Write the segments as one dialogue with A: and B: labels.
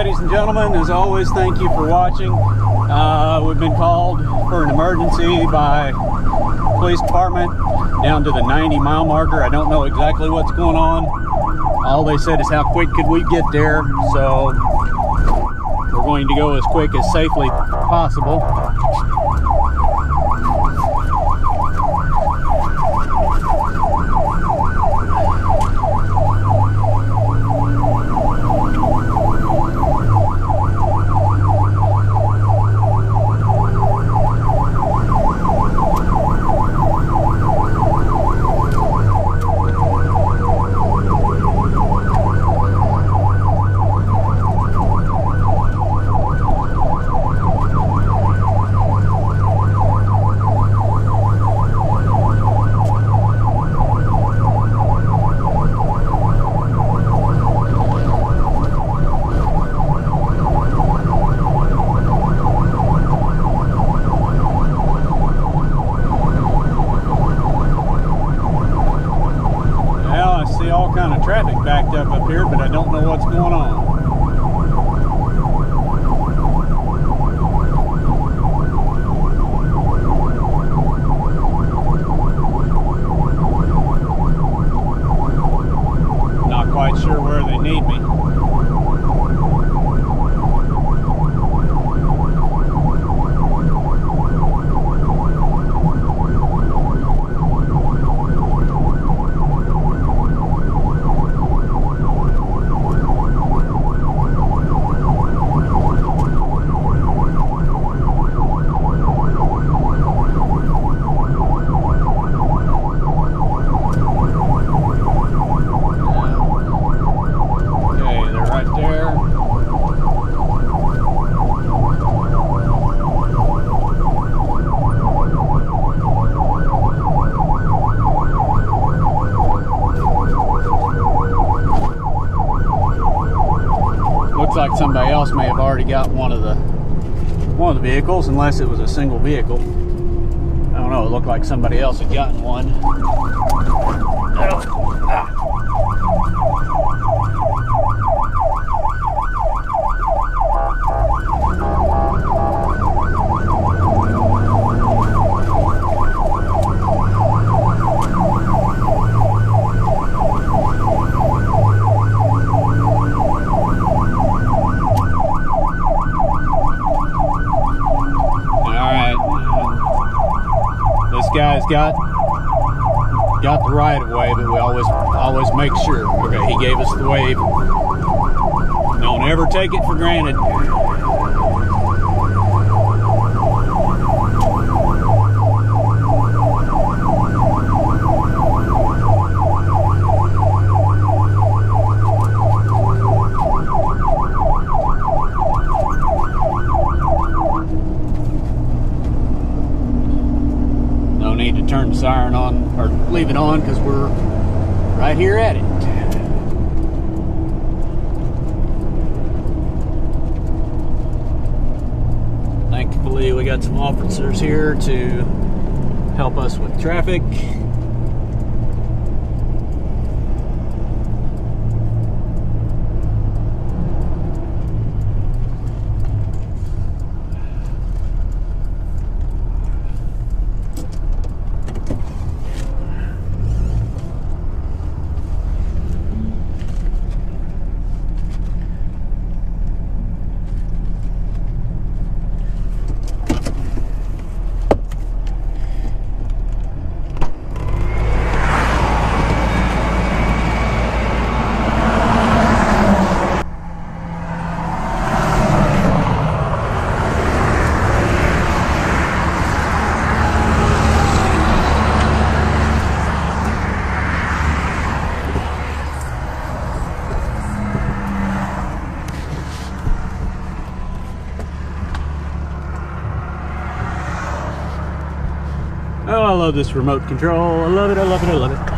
A: ladies and gentlemen. As always, thank you for watching. Uh, we've been called for an emergency by police department down to the 90 mile marker. I don't know exactly what's going on. All they said is how quick could we get there. So we're going to go as quick as safely possible. kind of traffic backed up up here, but I don't know what's going on. Like somebody else may have already got one of the one of the vehicles, unless it was a single vehicle. I don't know. It looked like somebody else had gotten one. Guy's got got the right of way, but we always always make sure. Okay, he gave us the wave. Don't ever take it for granted. Siren on or leave it on because we're right here at it. Thankfully, we got some officers here to help us with traffic. Oh, I love this remote control. I love it, I love it, I love it.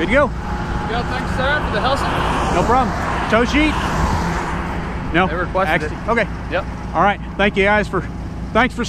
A: Good to go. Yeah,
B: thanks, sir, for the Helsing.
A: No problem. Tow sheet? No. They requested Accident- Okay.
B: Yep.
A: All right. Thank you guys for, thanks for